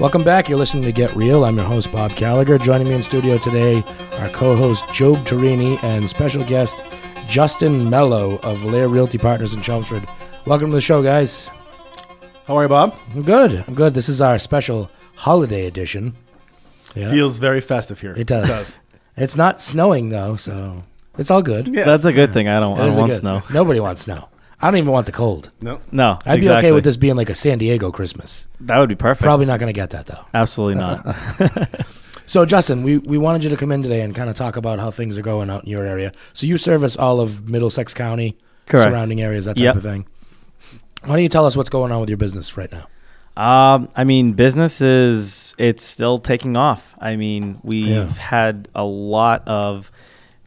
Welcome back. You're listening to Get Real. I'm your host, Bob Gallagher. Joining me in studio today, our co host, Job Torini, and special guest, Justin Melo of Laer Realty Partners in Chelmsford. Welcome to the show, guys. How are you, Bob? I'm good. I'm good. This is our special holiday edition. Yeah, Feels very festive here. it does. It's not snowing, though, so it's all good. Yes. That's a good thing. I don't, It I don't want good- snow. Nobody wants snow. I don't even want the cold. No. No, I'd be exactly. okay with this being like a San Diego Christmas. That would be perfect. Probably not going to get that, though. Absolutely not. So, Justin, we, we wanted you to come in today and kind of talk about how things are going out in your area. So, you service all of Middlesex County, Correct. surrounding areas, that type Yep. of thing. Why don't you tell us what's going on with your business right now? Um, I mean, business is it's still taking off. I mean, we've Yeah. had a lot of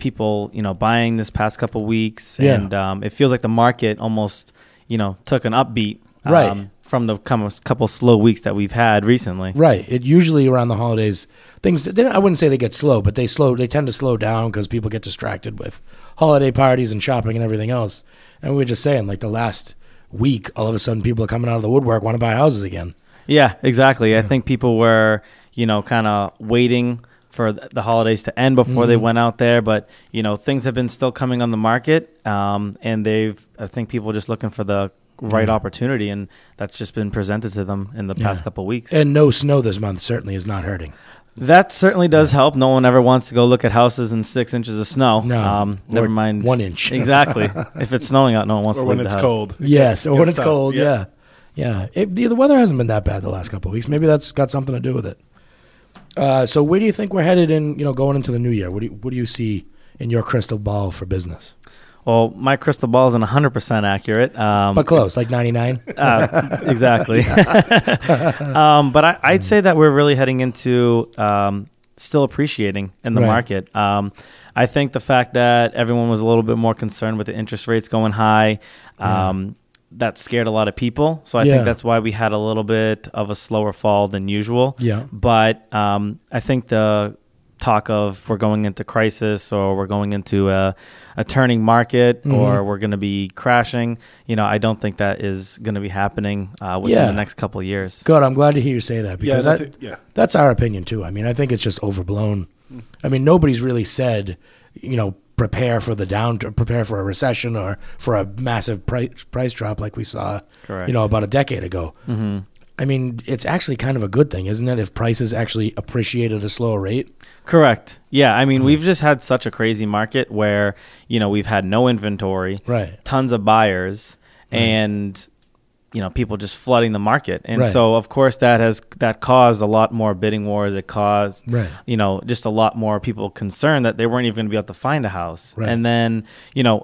people, you know, buying this past couple weeks, Yeah. and um, it feels like the market almost, you know, took an upbeat um, Right. from the couple, couple slow weeks that we've had recently. Right. It usually around the holidays, things. I wouldn't say they get slow, but they slow. They tend to slow down because people get distracted with holiday parties and shopping and everything else. And we were just saying, like the last week, all of a sudden, people are coming out of the woodwork, want to buy houses again. Yeah, exactly. I think people were, you know, kind of waiting for the holidays to end before they went out there, but you know, things have been still coming on the market, um, and they've. I think people are just looking for the right Yeah. opportunity, and that's just been presented to them in the past Yeah. couple weeks. And no snow this month certainly is not hurting. that certainly does help. No one ever wants to go look at houses in six inches of snow. No. um, never Or mind one inch. exactly. if it's snowing out, no one wants Or to when leave it's the house. cold. It Yes, gets- or when gets it's tough. cold. Yeah, yeah. It, the, the weather hasn't been that bad the last couple of weeks. Maybe that's got something to do with it. Uh, so, where do you think we're headed in? You know, going into the new year. What do you, what do you see in your crystal ball for business? Well, my crystal ball isn't 100% accurate. Um, But close, like ninety nine. Uh, exactly. um, but I, I'd say that we're really heading into um, still appreciating in the Right. market. Um, I think the fact that everyone was a little bit more concerned with the interest rates going high. Um, That scared a lot of people, so I Yeah. think that's why we had a little bit of a slower fall than usual. Yeah. But um, I think the talk of we're going into crisis or we're going into a, a turning market Mm-hmm. or we're going to be crashing, you know, I don't think that is going to be happening uh, within Yeah. the next couple of years. Good. I'm glad to hear you say that because I that, think- yeah. that's our opinion too. I mean, I think it's just overblown. I mean, nobody's really said, you know, prepare for the down, prepare for a recession or for a massive price price drop like we saw, Correct. you know, about a decade ago. Mm-hmm. I mean, it's actually kind of a good thing, isn't it? If prices actually appreciate at a slower rate. Correct. Yeah. I Mm-hmm. mean, we've just had such a crazy market where, you know, we've had no inventory, Right. tons of buyers, and, you know, people just flooding the market. And Right. so, of course, that has that caused a lot more bidding wars. It caused, Right. you know, just a lot more people concerned that they weren't even going to be able to find a house. Right. And then, you know,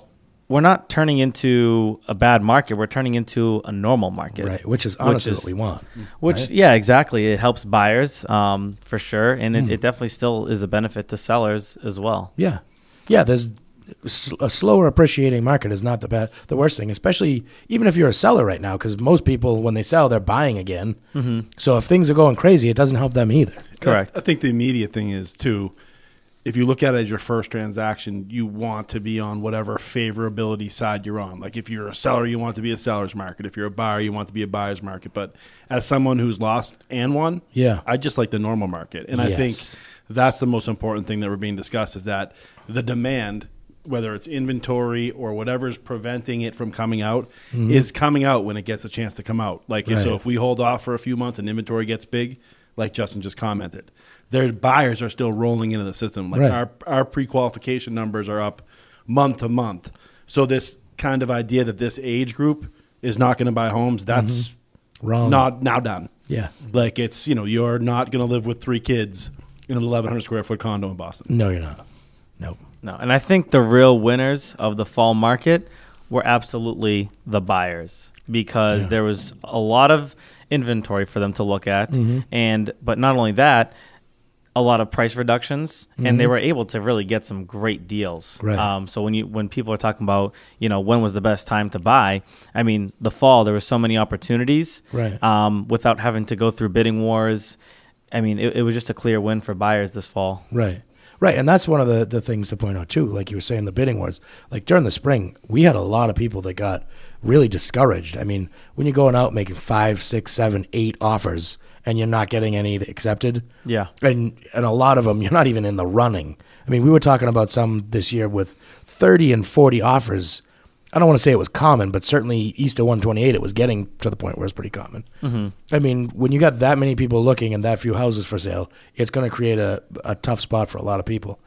we're not turning into a bad market. We're turning into a normal market. Right. Which is honestly is- what we want. Which, yeah, exactly. It helps buyers um, for sure, and Hmm. it, it definitely still is a benefit to sellers as well. Yeah, yeah. There's a slower appreciating market is not the bad, the worst thing, especially even if you're a seller right now, because most people when they sell they're buying again. Mm-hmm. So if things are going crazy, it doesn't help them either. Correct. I think the immediate thing is too. If you look at it as your first transaction, you want to be on whatever favorability side you're on. Like if you're a seller, you want to be a seller's market. If you're a buyer, you want to be a buyer's market. But as someone who's lost and won, Yeah. I just like the normal market. And I think that's the most important thing that we're being discussed is that the demand, whether it's inventory or whatever's preventing it from coming out, mm-hmm. is coming out when it gets a chance to come out. Like if- so if we hold off for a few months and inventory gets big, like Justin just commented, their buyers are still rolling into the system. Like Right. our our pre-qualification numbers are up month to month. So this kind of idea that this age group is not going to buy homes, mm-hmm. that's Wrong. not now done. Yeah. Like it's you know you're not going to live with three kids in an 1,100 square foot condo in Boston. No, you're not. Nope. No, and I think the real winners of the fall market were absolutely the buyers because Yeah. there was a lot of inventory for them to look at, Mm-hmm. and but not only that, a lot of price reductions, and they were able to really get some great deals. Mm-hmm. Right. Um, so when you when people are talking about you know when was the best time to buy, I mean the fall there were so many opportunities. Right. Um, without having to go through bidding wars, I mean it, it was just a clear win for buyers this fall. Right. Right. And that's one of the, the things to point out too. Like you were saying, the bidding wars. Like during the spring, we had a lot of people that got really discouraged. I mean, when you're going out making five, six, seven, eight offers and you're not getting any accepted, Yeah. and and a lot of them you're not even in the running. I mean, we were talking about some this year with 30 and 40 offers. I don't want to say it was common, but certainly east of 128, it was getting to the point where it's pretty common. Mm-hmm. I mean, when you got that many people looking and that few houses for sale, it's going to create a, a tough spot for a lot of people.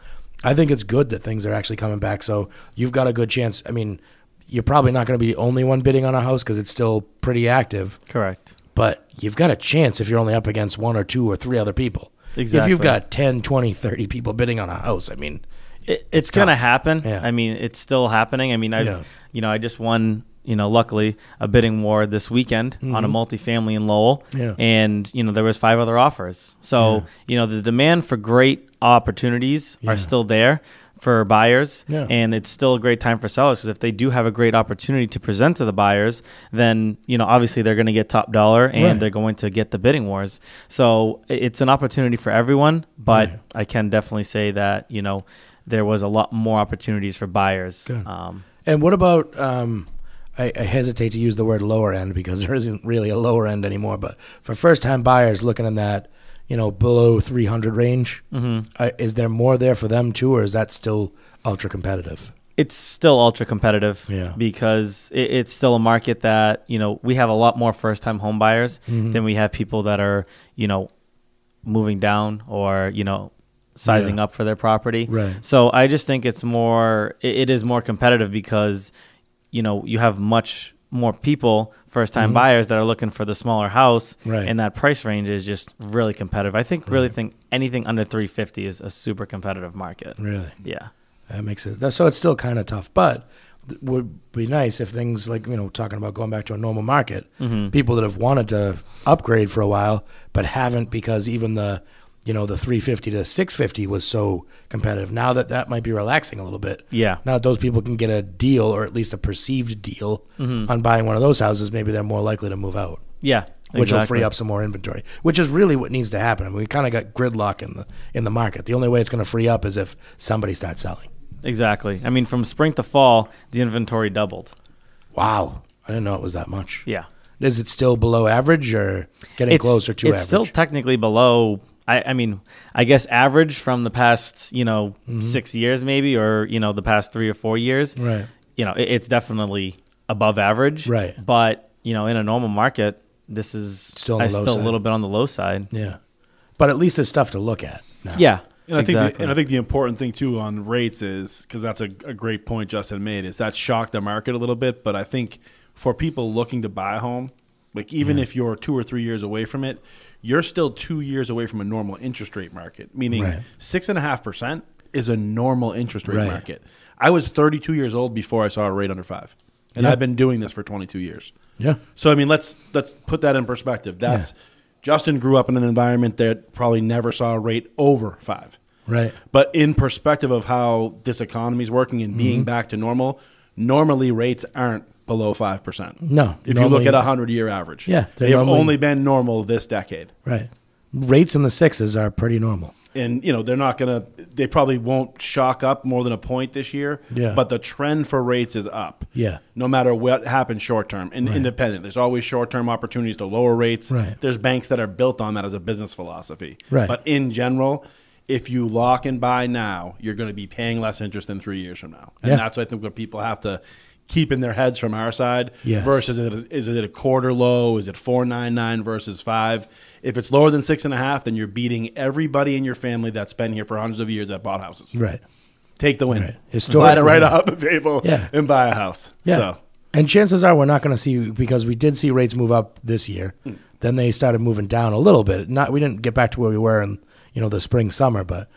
I think it's good that things are actually coming back. So you've got a good chance. I mean, you're probably not going to be the only one bidding on a house because it's still pretty active Correct. but you've got a chance if you're only up against one or two or three other people. Exactly. If you've got 10, 20, 30 people bidding on a house, I mean, It, it's gonna happen. Yeah. I mean, it's still happening. I mean, I, Yeah. you know, I just won, you know, luckily a bidding war this weekend on a multifamily in Lowell, Mm-hmm. Yeah. and you know there was five other offers. So you know the demand for great opportunities Yeah. are still there for buyers, Yeah. and it's still a great time for sellers because if they do have a great opportunity to present to the buyers, then you know obviously they're going to get top dollar and Right. they're going to get the bidding wars. So it's an opportunity for everyone, but Yeah. I can definitely say that you know there was a lot more opportunities for buyers. Um, and what about, um, I, I hesitate to use the word lower end because there isn't really a lower end anymore, but for first time buyers looking in that, you know, below 300 range, Mm-hmm. uh, is there more there for them too, or is that still ultra competitive? it's still ultra competitive Yeah. because it, it's still a market that you know we have a lot more first time home buyers Mm-hmm. than we have people that are you know moving down or you know sizing Yeah. up for their property Right. so i just think it's more it, it is more competitive because you know you have much more people first time buyers that are looking for the smaller house Mm-hmm. Right. and that price range is just really competitive i think really think anything under 350 is a super competitive market Really? yeah That makes it. That, so it's still kind of tough, but would be nice if things like you know talking about going back to a normal market. People that have wanted to upgrade for a while but haven't because even the you know the 350 to 650 was so competitive. Now that that might be relaxing a little bit. Yeah. Now that those people can get a deal or at least a perceived deal mm-hmm. on buying one of those houses, maybe they're more likely to move out yeah which will free up some more inventory, which is really what needs to happen. I mean, we kind of got gridlock in the in the market. The only way it's going to free up is if somebody starts selling. Exactly. I mean, from spring to fall, the inventory doubled. Wow, I didn't know it was that much. Yeah. Is it still below average or getting it's, closer to it's average? still technically below. I, I mean, I guess average from the past, you know, Mm-hmm. six years maybe, or you know, the past three or four years. Right. You know, it, it's definitely above average. Right. But you know, in a normal market, this is Still I still side. a little bit on the low side. yeah, but at least there's stuff to look at. Now. Yeah. And I think, exactly. the, and I think the important thing too on rates is because that's a, a great point Justin made is that shocked the market a little bit. But I think for people looking to buy a home, like even if you're two or three years away from it, you're still two years away from a normal interest rate market. Meaning six and a half percent is a normal interest rate Right. market. I was 32 years old before I saw a rate under five, and Yeah. I've been doing this for 22 years. yeah, So I mean, let's let's put that in perspective. That's Justin grew up in an environment that probably never saw a rate over five. right. But in perspective of how this economy is working and Mm-hmm. being back to normal, normally rates aren't below five percent. No, if you look at a hundred year average, Yeah, they're they have normally- only been normal this decade. Right. Rates in the sixes are pretty normal. And you know they're not gonna. They probably won't shock up more than a point this year. Yeah. But the trend for rates is up. Yeah. No matter what happens short term and independent, there's always short term opportunities to lower rates. Right. There's banks that are built on that as a business philosophy. Right. But in general, if you lock and buy now, you're going to be paying less interest than three years from now. And Yeah. that's what I think what people have to keep in their heads from our side. Yes. Versus is it, is it a quarter low? Is it four nine nine versus five? If it's lower than six and a half, then you're beating everybody in your family that's been here for hundreds of years that bought houses. Right. Take the win. Right. Slide it right off the table Yeah. and buy a house. Yeah. So And chances are we're not going to see because we did see rates move up this year. Hmm. Then they started moving down a little bit. Not we didn't get back to where we were in you know the spring summer, but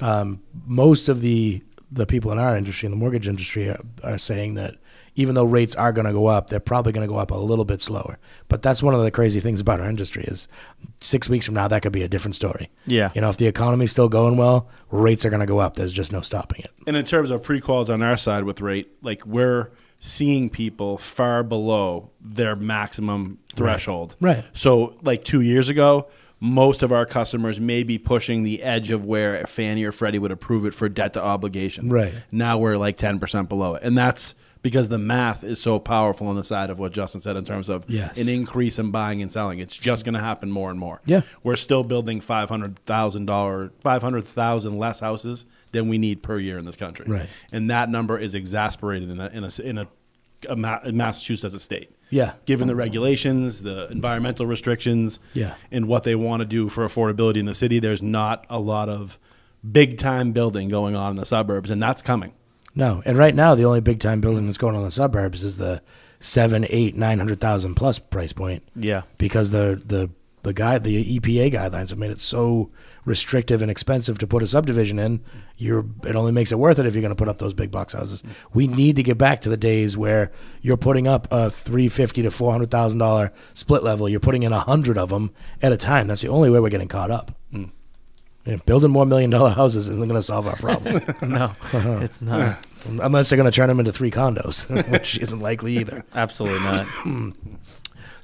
um, most of the the people in our industry, in the mortgage industry, are, are saying that even though rates are going to go up, they're probably going to go up a little bit slower. But that's one of the crazy things about our industry is six weeks from now that could be a different story. Yeah. you know, if the economy's still going well, rates are going to go up. There's just no stopping it. And in terms of pre-quals on our side with rate, like we're seeing people far below their maximum threshold. Right. So, like two years ago, most of our customers may be pushing the edge of where Fannie or Freddie would approve it for debt to obligation. Right. Now we're like ten percent below it, and that's because the math is so powerful on the side of what Justin said in terms of Yes. an increase in buying and selling. It's just going to happen more and more. Yeah. we're still building five hundred thousand dollar, five hundred thousand less houses than we need per year in this country. Right. and that number is exasperated in a in a, in a, a Ma- Massachusetts as a state. Yeah. given the regulations, the environmental restrictions, Yeah. and what they want to do for affordability in the city, there's not a lot of big time building going on in the suburbs, and that's coming. No, and right now the only big time building that's going on in the suburbs is the seven, eight, nine hundred thousand plus price point Yeah. because the the the guide the EPA guidelines have made it so restrictive and expensive to put a subdivision in. You're it only makes it worth it if you're going to put up those big box houses. We need to get back to the days where you're putting up a three fifty to four hundred thousand dollar split level. You're putting in a hundred of them at a time. That's the only way we're getting caught up. Hmm. Yeah, building more million dollar houses isn't going to solve our problem. No, uh-huh. it's not. Unless they're going to turn them into three condos, which isn't likely either. Absolutely not.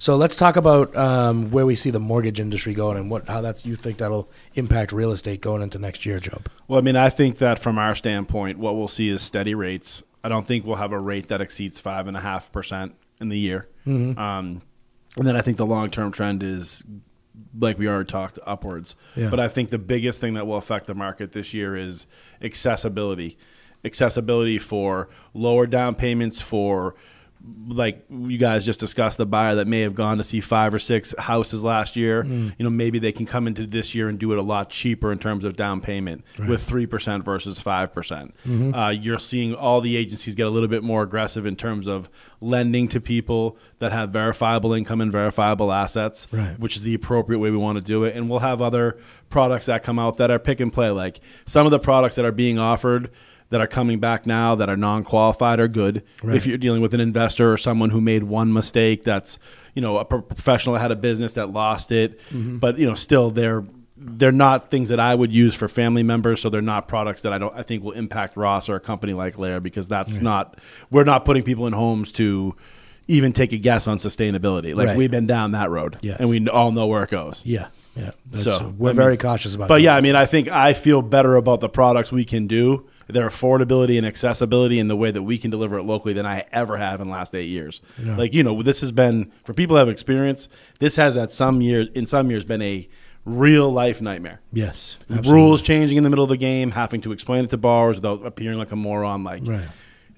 So let's talk about um, where we see the mortgage industry going and what how that you think that'll impact real estate going into next year, Job. Well, I mean, I think that from our standpoint, what we'll see is steady rates. I don't think we'll have a rate that exceeds five and a half percent in the year. Mm-hmm. Um, and then I think the long term trend is, like we already talked, upwards. Yeah. But I think the biggest thing that will affect the market this year is accessibility. Accessibility for lower down payments for like you guys just discussed the buyer that may have gone to see five or six houses last year Mm. you know maybe they can come into this year and do it a lot cheaper in terms of down payment with 3% versus 5% Mm-hmm. uh, you're seeing all the agencies get a little bit more aggressive in terms of lending to people that have verifiable income and verifiable assets Right. which is the appropriate way we want to do it and we'll have other products that come out that are pick and play like some of the products that are being offered that are coming back now that are non-qualified are good Right. if you're dealing with an investor or someone who made one mistake that's you know a pro- professional that had a business that lost it Mm-hmm. but you know still they're they're not things that I would use for family members so they're not products that I don't I think will impact Ross or a company like Laer because that's not we're not putting people in homes to even take a guess on sustainability like Right. we've been down that road Yes. and we all know where it goes Yeah, yeah. So, we're I mean- very cautious about. but yeah, I mean, I think I feel better about the products we can do, their affordability and accessibility, and the way that we can deliver it locally than I ever have in the last eight years. Like you know, this has been for people who have experience. This has at some years, in some years, been a real life nightmare. yes, Rules changing in the middle of the game, having to explain it to borrowers without appearing like a moron. Like Right.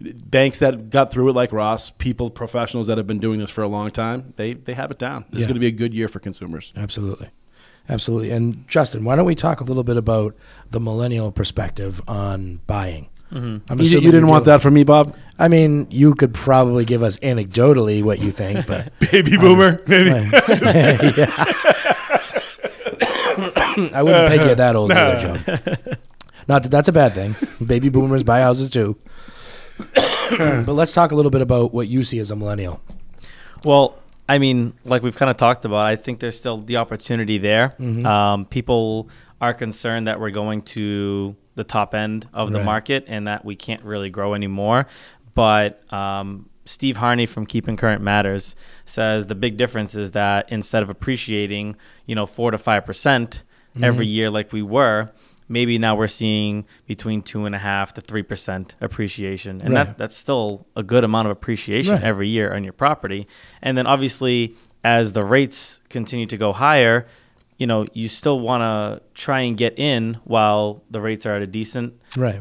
banks that got through it, like Ross, people, professionals that have been doing this for a long time, they they have it down. This is going to be a good year for consumers. Absolutely. Absolutely. And Justin, why don't we talk a little bit about the millennial perspective on buying? Mm-hmm. I'm You, you didn't want that from me, Bob. I mean, you could probably give us anecdotally what you think, but Baby boomer, maybe. I wouldn't peg you that old uh-huh. either, Joe. Not that that's a bad thing. Baby boomers buy houses too. but let's talk a little bit about what you see as a millennial. Well, I mean, like we've kind of talked about, I think there's still the opportunity there. Mm-hmm. Um, people are concerned that we're going to the top end of the Right. market and that we can't really grow anymore. But um, Steve Harney from Keeping Current Matters says the big difference is that instead of appreciating, you know, four to five percent every year like we were, maybe now we're seeing between two and a half to three percent appreciation, and Right. that that's still a good amount of appreciation Right. every year on your property. And then obviously, as the rates continue to go higher, you know, you still want to try and get in while the rates are at a decent Right.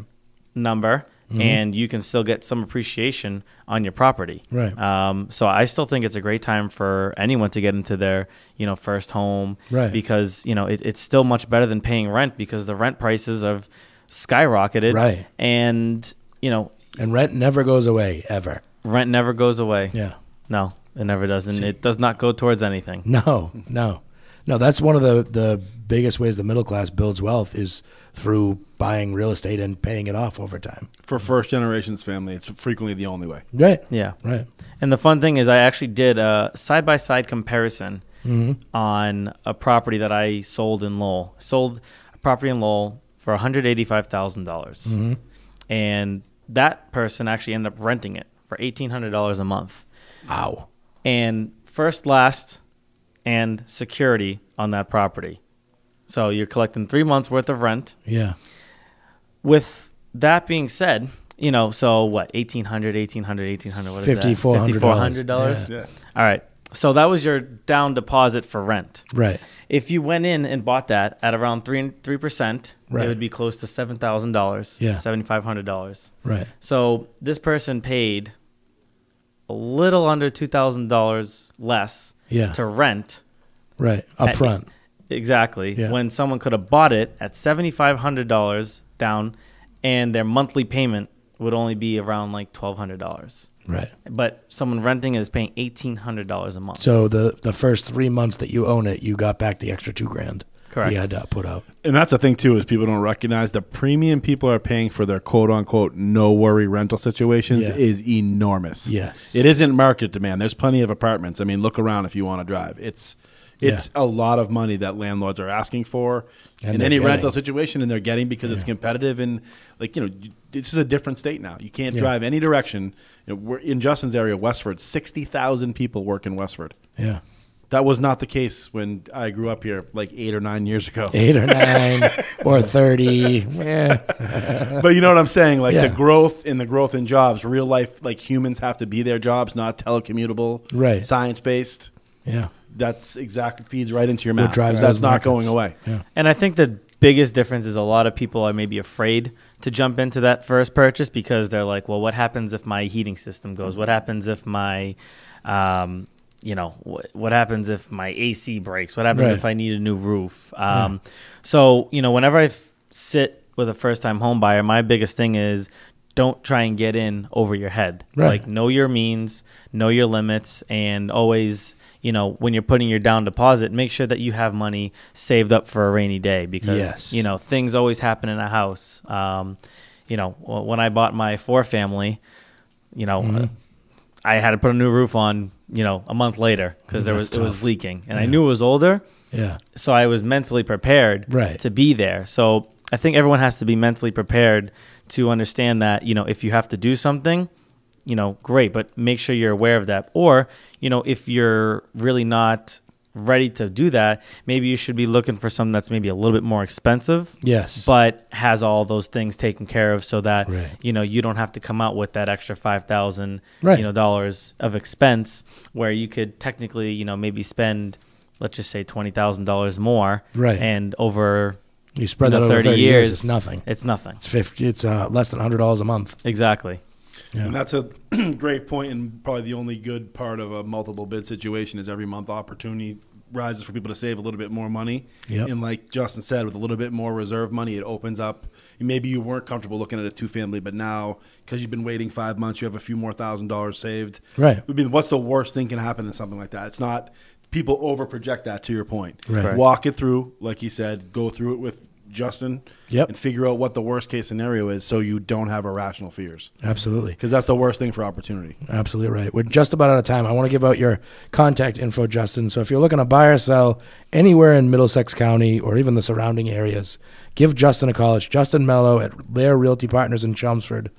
number. Mm-hmm. And you can still get some appreciation on your property. Right. Um, so I still think it's a great time for anyone to get into their, you know, first home. Right. Because you know it, it's still much better than paying rent because the rent prices have skyrocketed. Right. And you know, And rent never goes away ever. rent never goes away. Yeah. No, it never does, and See. it does not go towards anything. No, no. No, that's one of the, the biggest ways the middle class builds wealth is through buying real estate and paying it off over time. For first generations family, it's frequently the only way. Right. Yeah. Right. And the fun thing is, I actually did a side by side comparison mm-hmm. on a property that I sold in Lowell. Sold a property in Lowell for one hundred eighty five thousand dollars, mm-hmm. and that person actually ended up renting it for eighteen hundred dollars a month. Wow. And first, last, and security on that property. So you're collecting three months worth of rent. Yeah. With that being said, you know, so what, 1800 1800 1800 what is that? $5,400. $5,400? Yeah. All right. So that was your down deposit for rent. Right. If you went in and bought that at around 3 3%, Right. it would be close to $7,000, Yeah. $7,500. Right. So this person paid a little under $2,000 less Yeah. to rent. Right. Up At- front. Exactly. Yeah. When someone could have bought it at $7,500 down and their monthly payment would only be around like $1,200. Right. But someone renting is paying $1,800 a month. So the the first three months that you own it, you got back the extra two grand. Correct. You had to put out. And that's the thing too is people don't recognize the premium people are paying for their quote unquote no worry rental situations Yeah. is enormous. Yes. It isn't market demand. There's plenty of apartments. I mean, look around if you want to drive. It's it's a lot of money that landlords are asking for And in any getting. rental situation, and they're getting because it's competitive and like you know this is a different state now. You can't Yeah. drive any direction. You know, we're in Justin's area, Westford. Sixty thousand people work in Westford. Yeah. That was not the case when I grew up here, like eight or nine years ago. Eight or nine or thirty. Yeah. but you know what I'm saying? Like Yeah. the growth in the growth in jobs, real life, like humans have to be their jobs, not telecommutable, Right. Science based. Yeah. That's exactly feeds right into your What mouth. drives That's those not markets. going away. Yeah. And I think the biggest difference is a lot of people are maybe afraid to jump into that first purchase because they're like, well, what happens if my heating system goes? What happens if my, um, you know, what, what happens if my AC breaks? What happens Right. if I need a new roof? Um, So, you know, whenever I f- sit with a first time home buyer, my biggest thing is don't try and get in over your head. Right. Like, know your means, know your limits, and always, you know, when you're putting your down deposit, make sure that you have money saved up for a rainy day because, Yes. you know, things always happen in a house. Um, you know, when I bought my four family, you know, Mm-hmm. uh, I had to put a new roof on, you know, a month later because mm, there was That's it was tough. leaking, and I Yeah. knew it was older, Yeah. so I was mentally prepared Right. to be there. So I think everyone has to be mentally prepared to understand that you know if you have to do something, you know, great, but make sure you're aware of that. Or you know, if you're really not ready to do that, maybe you should be looking for something that's maybe a little bit more expensive Yes. but has all those things taken care of so that Right. you know you don't have to come out with that extra five thousand Right. you know dollars of expense where you could technically you know maybe spend let's just say twenty thousand dollars more Right. and over you spread you that over 30 thirty years. years, It's nothing. it's nothing It's fifty. It's uh, less than hundred dollars a month. exactly Yeah. And that's a great point, and probably the only good part of a multiple bid situation is every month opportunity rises for people to save a little bit more money. Yep. And like Justin said, with a little bit more reserve money, it opens up. Maybe you weren't comfortable looking at a two family, but now because you've been waiting five months, you have a few more thousand dollars saved. Right. I mean, what's the worst thing can happen in something like that? It's not people over project that. To your point, Right. Correct. walk it through, like he said, go through it with Justin. Yep. And figure out what the worst case scenario is, so you don't have irrational fears Absolutely. because that's the worst thing for opportunity. Absolutely right. We're just about out of time. I want to give out your contact info, Justin. So if you're looking to buy or sell anywhere in Middlesex County or even the surrounding areas, give Justin a call. It's Justin Melo at Laer Realty Partners in Chelmsford.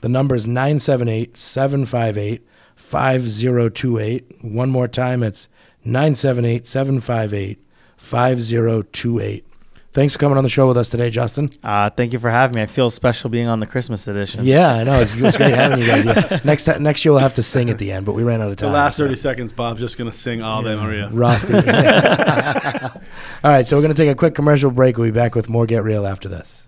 The number is 978 758 5028. One more time, it's 978 758 5028. Thanks for coming on the show with us today, Justin. uh, thank you for having me i feel special being on the christmas edition Yeah, I know. It's, it's great having you guys. Yeah. Next time, next year we'll have to sing at the end, but we ran out of time. The time. last so. 30 seconds, Bob's just going to sing all Ave Maria. Rusty. All right, so we're going to take a quick commercial break. We'll be back with more Get Real after this.